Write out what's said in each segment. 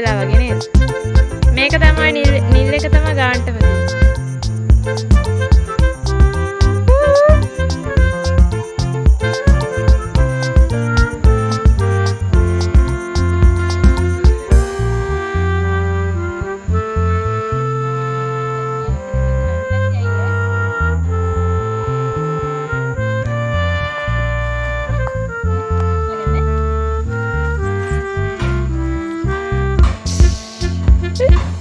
වෙලා වගේ නේද? මේක තමයි නිල් එක තමයි ගන්න watching.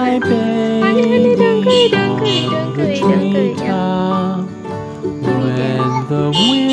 my baby. Hali, hali, dangkay, dangkay. When the wind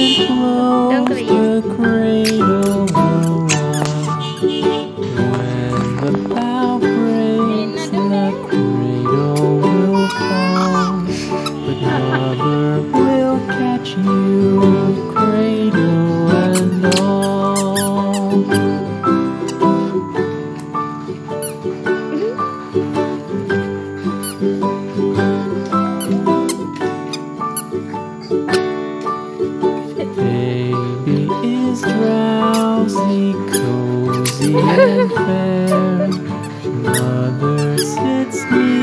cozy and fair. Mother sits me